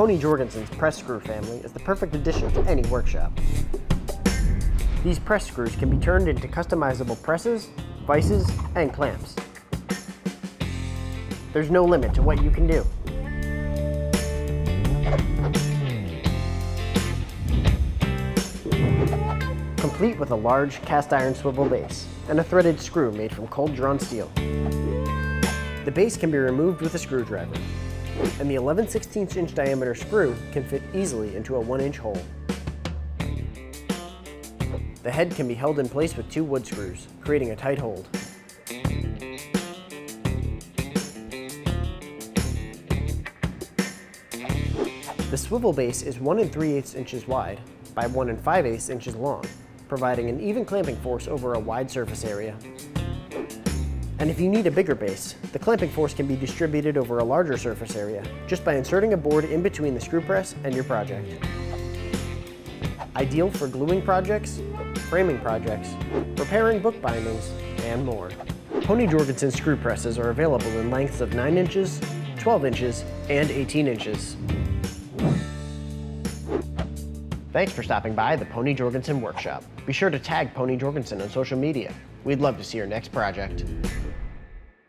Pony Jorgensen's press screw family is the perfect addition to any workshop. These press screws can be turned into customizable presses, vices, and clamps. There's no limit to what you can do. Complete with a large cast iron swivel base and a threaded screw made from cold drawn steel. The base can be removed with a screwdriver, and the 11 16 inch diameter screw can fit easily into a 1 inch hole. The head can be held in place with two wood screws, creating a tight hold. The swivel base is 1 and 3 8 inches wide by 1 and 5 8 inches long, providing an even clamping force over a wide surface area. And if you need a bigger base, the clamping force can be distributed over a larger surface area just by inserting a board in between the screw press and your project. Ideal for gluing projects, framing projects, repairing book bindings, and more. Pony Jorgensen screw presses are available in lengths of 9 inches, 12 inches, and 18 inches. Thanks for stopping by the Pony Jorgensen workshop. Be sure to tag Pony Jorgensen on social media. We'd love to see your next project.